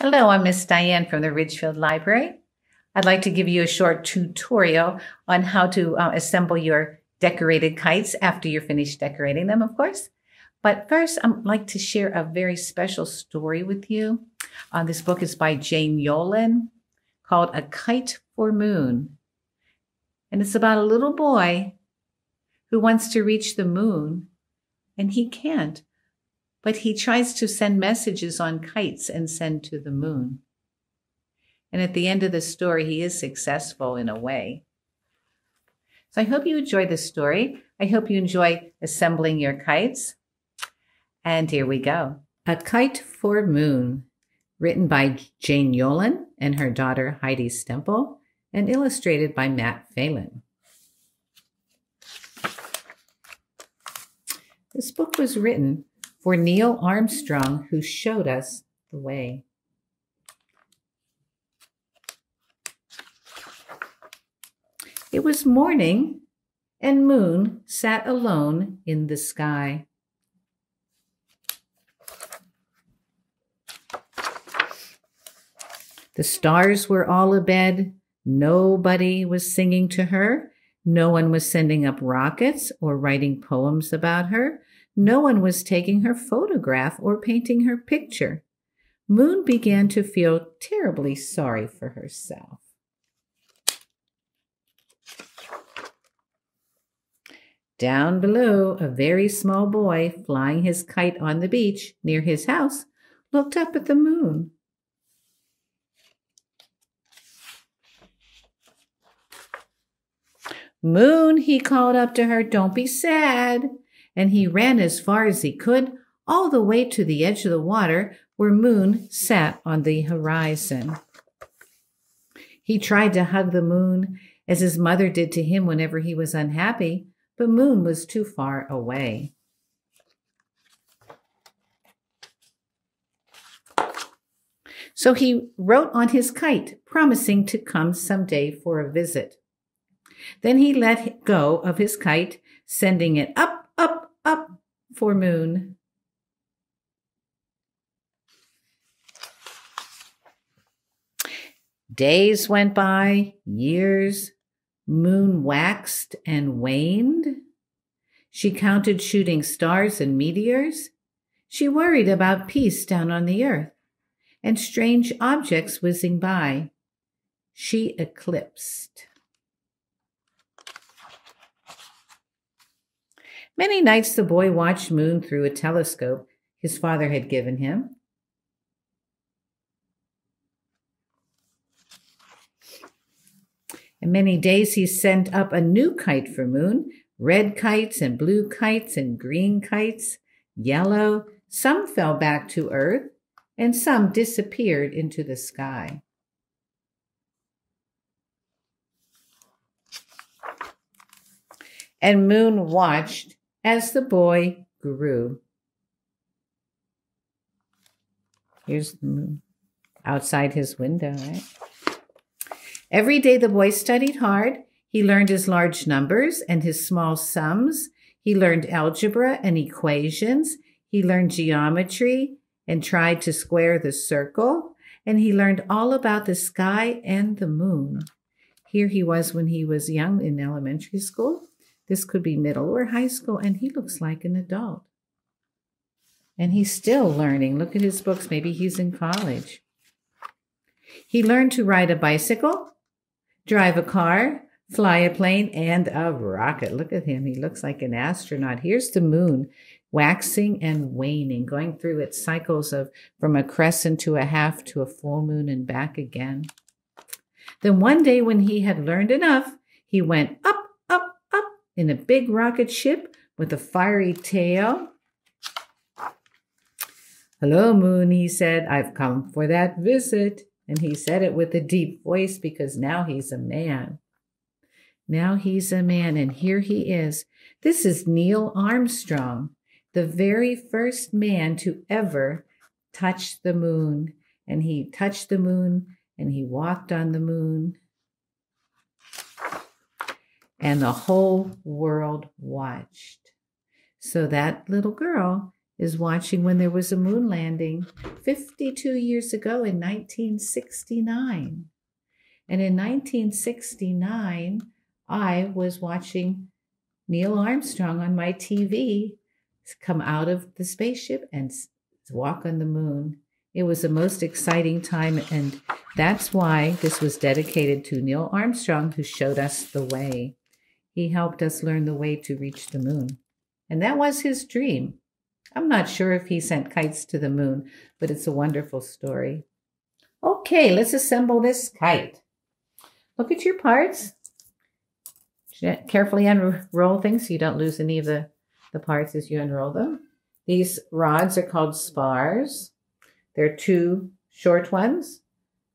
Hello, I'm Miss Diane from the Ridgefield Library. I'd like to give you a short tutorial on how to uh, assemble your decorated kites after you're finished decorating them, of course. But first, I'd like to share a very special story with you. Uh, this book is by Jane Yolen called A Kite for Moon. And it's about a little boy who wants to reach the moon and he can't but he tries to send messages on kites and send to the moon. And at the end of the story, he is successful in a way. So I hope you enjoy the story. I hope you enjoy assembling your kites. And here we go. A Kite for Moon, written by Jane Yolen and her daughter Heidi Stemple, and illustrated by Matt Phelan. This book was written for Neil Armstrong, who showed us the way. It was morning, and Moon sat alone in the sky. The stars were all abed. Nobody was singing to her. No one was sending up rockets or writing poems about her. No one was taking her photograph or painting her picture. Moon began to feel terribly sorry for herself. Down below, a very small boy flying his kite on the beach near his house looked up at the moon. Moon, he called up to her, don't be sad and he ran as far as he could, all the way to the edge of the water where Moon sat on the horizon. He tried to hug the moon as his mother did to him whenever he was unhappy, but Moon was too far away. So he wrote on his kite, promising to come someday for a visit. Then he let go of his kite, sending it up up for moon. Days went by, years, moon waxed and waned. She counted shooting stars and meteors. She worried about peace down on the earth and strange objects whizzing by. She eclipsed. Many nights the boy watched Moon through a telescope his father had given him. And many days he sent up a new kite for Moon red kites and blue kites and green kites, yellow. Some fell back to earth and some disappeared into the sky. And Moon watched as the boy grew. Here's the moon outside his window, right? Every day the boy studied hard. He learned his large numbers and his small sums. He learned algebra and equations. He learned geometry and tried to square the circle. And he learned all about the sky and the moon. Here he was when he was young in elementary school. This could be middle or high school, and he looks like an adult. And he's still learning. Look at his books. Maybe he's in college. He learned to ride a bicycle, drive a car, fly a plane, and a rocket. Look at him. He looks like an astronaut. Here's the moon waxing and waning, going through its cycles of from a crescent to a half to a full moon and back again. Then one day when he had learned enough, he went up in a big rocket ship with a fiery tail. Hello, Moon, he said. I've come for that visit. And he said it with a deep voice because now he's a man. Now he's a man, and here he is. This is Neil Armstrong, the very first man to ever touch the moon. And he touched the moon and he walked on the moon and the whole world watched. So that little girl is watching when there was a moon landing 52 years ago in 1969. And in 1969, I was watching Neil Armstrong on my TV come out of the spaceship and walk on the moon. It was the most exciting time, and that's why this was dedicated to Neil Armstrong, who showed us the way. He helped us learn the way to reach the moon. And that was his dream. I'm not sure if he sent kites to the moon, but it's a wonderful story. Okay, let's assemble this kite. Look at your parts. Carefully unroll things so you don't lose any of the, the parts as you unroll them. These rods are called spars. There are two short ones,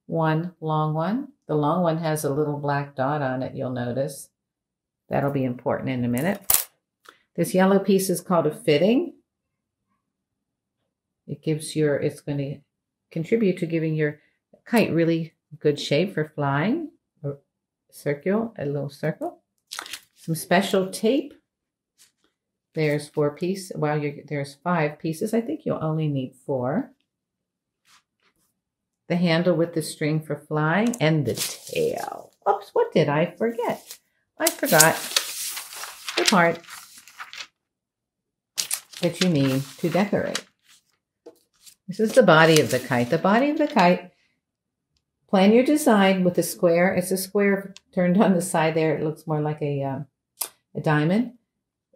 one long one. The long one has a little black dot on it, you'll notice. That'll be important in a minute. This yellow piece is called a fitting. It gives your, it's going to contribute to giving your kite really good shape for flying. A circle, a little circle. Some special tape. There's four pieces. Well, there's five pieces. I think you'll only need four. The handle with the string for flying and the tail. Oops, what did I forget? I forgot the part that you need to decorate. This is the body of the kite. The body of the kite, plan your design with a square. It's a square turned on the side there. It looks more like a, uh, a diamond.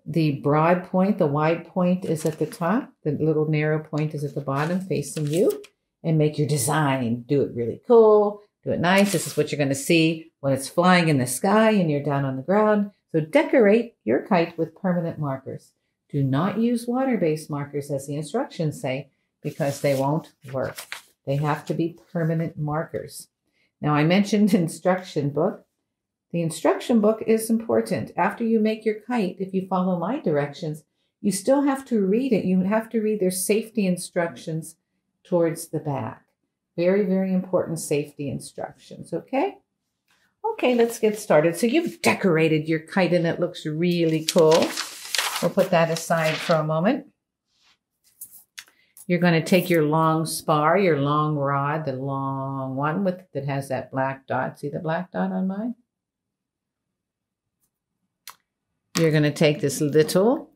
The broad point, the wide point is at the top. The little narrow point is at the bottom facing you. And make your design. Do it really cool. Do it nice. This is what you're going to see when it's flying in the sky and you're down on the ground. So decorate your kite with permanent markers. Do not use water-based markers as the instructions say because they won't work. They have to be permanent markers. Now, I mentioned instruction book. The instruction book is important. After you make your kite, if you follow my directions, you still have to read it. You have to read their safety instructions towards the back. Very, very important safety instructions, okay? Okay, let's get started. So you've decorated your kite and it looks really cool. We'll put that aside for a moment. You're going to take your long spar, your long rod, the long one with that has that black dot. See the black dot on mine? You're going to take this little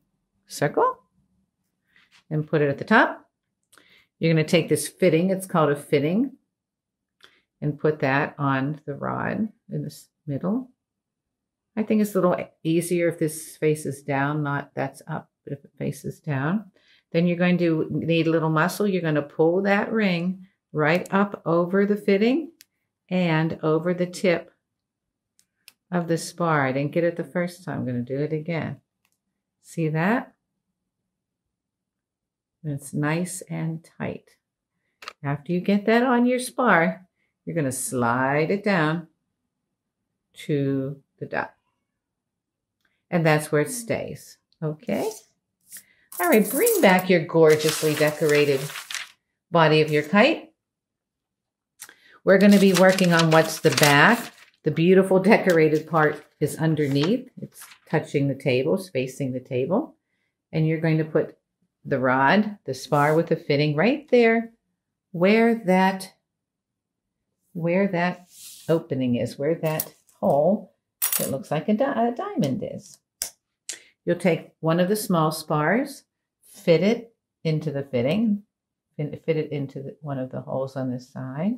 circle and put it at the top. You're going to take this fitting, it's called a fitting, and put that on the rod in the middle. I think it's a little easier if this faces down, not that's up, but if it faces down. Then you're going to need a little muscle. You're going to pull that ring right up over the fitting and over the tip of the spar. I didn't get it the first time. I'm going to do it again. See that? It's nice and tight. After you get that on your spar, you're going to slide it down to the dot. And that's where it stays. Okay? All right, bring back your gorgeously decorated body of your kite. We're going to be working on what's the back. The beautiful decorated part is underneath. It's touching the table, it's facing the table. And you're going to put the rod, the spar with the fitting right there where that where that opening is, where that hole that looks like a, di a diamond is. You'll take one of the small spars fit it into the fitting, fit it into the, one of the holes on this side.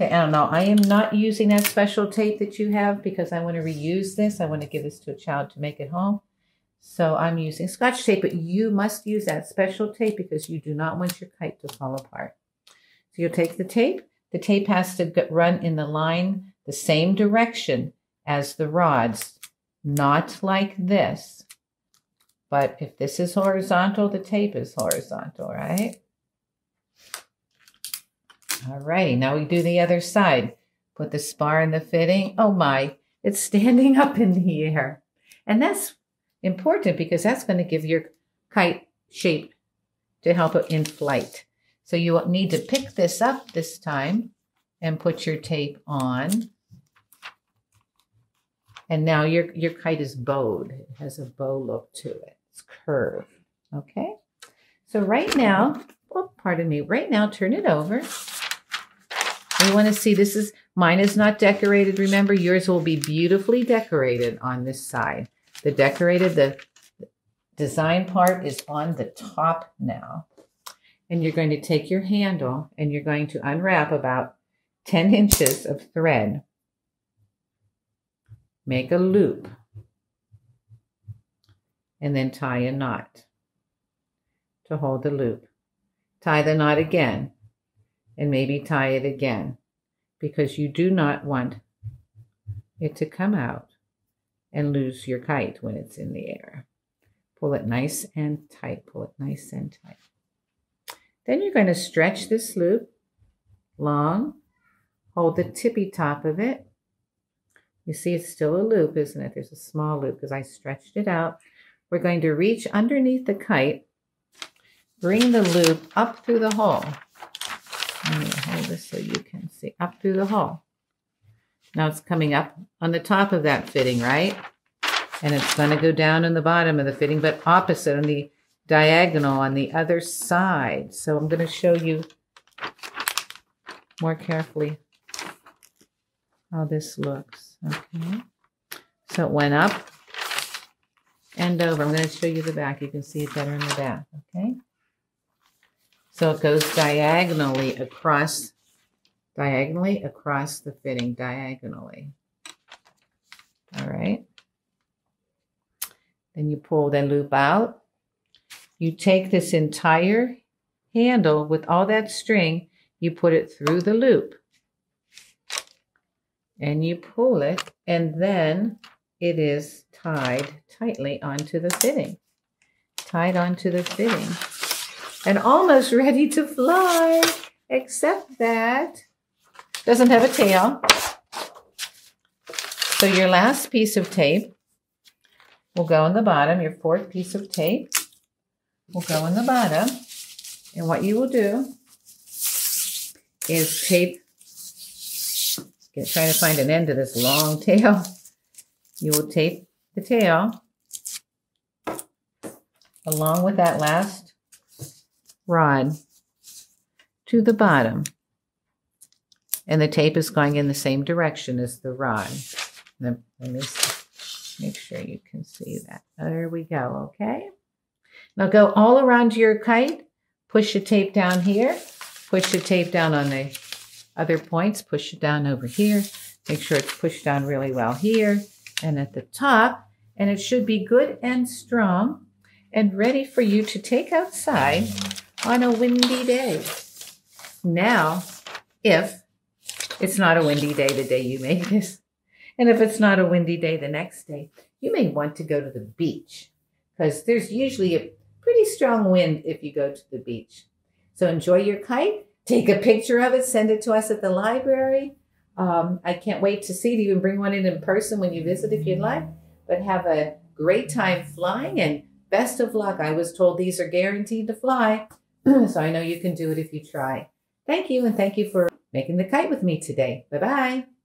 I don't know. I am not using that special tape that you have because I want to reuse this. I want to give this to a child to make at home. So I'm using scotch tape, but you must use that special tape because you do not want your kite to fall apart. So you'll take the tape. The tape has to get, run in the line the same direction as the rods, not like this. But if this is horizontal, the tape is horizontal, right? All righty, now we do the other side. Put the spar in the fitting. Oh my, it's standing up in the air. And that's important because that's going to give your kite shape to help it in flight. So you need to pick this up this time and put your tape on. And now your, your kite is bowed. It has a bow look to it It's curved. Okay? So right now, oh, pardon me, right now, turn it over. We want to see this is, mine is not decorated. Remember, yours will be beautifully decorated on this side. The decorated, the design part is on the top now. And you're going to take your handle and you're going to unwrap about 10 inches of thread. Make a loop. And then tie a knot to hold the loop. Tie the knot again and maybe tie it again because you do not want it to come out and lose your kite when it's in the air. Pull it nice and tight. Pull it nice and tight. Then you're going to stretch this loop long. Hold the tippy top of it. You see it's still a loop, isn't it? There's a small loop because I stretched it out. We're going to reach underneath the kite Bring the loop up through the hole. Let me hold this so you can see. Up through the hole. Now it's coming up on the top of that fitting, right? And it's going to go down in the bottom of the fitting, but opposite on the diagonal on the other side. So I'm going to show you more carefully how this looks. Okay. So it went up and over. I'm going to show you the back. You can see it better in the back. Okay. So it goes diagonally across, diagonally across the fitting, diagonally. All right. Then you pull the loop out. You take this entire handle with all that string, you put it through the loop. And you pull it, and then it is tied tightly onto the fitting. Tied onto the fitting and almost ready to fly, except that doesn't have a tail. So your last piece of tape will go on the bottom. Your fourth piece of tape will go on the bottom. And what you will do is tape, get, trying to find an end to this long tail. You will tape the tail along with that last rod to the bottom. And the tape is going in the same direction as the rod. Let me make sure you can see that. There we go, okay? Now go all around your kite. Push the tape down here. Push the tape down on the other points. Push it down over here. Make sure it's pushed down really well here and at the top. And it should be good and strong and ready for you to take outside on a windy day. Now, if it's not a windy day the day you make this, and if it's not a windy day the next day, you may want to go to the beach because there's usually a pretty strong wind if you go to the beach. So enjoy your kite, take a picture of it, send it to us at the library. Um, I can't wait to see it, even bring one in in person when you visit if you'd like. But have a great time flying and best of luck. I was told these are guaranteed to fly. so I know you can do it if you try. Thank you, and thank you for making the kite with me today. Bye bye.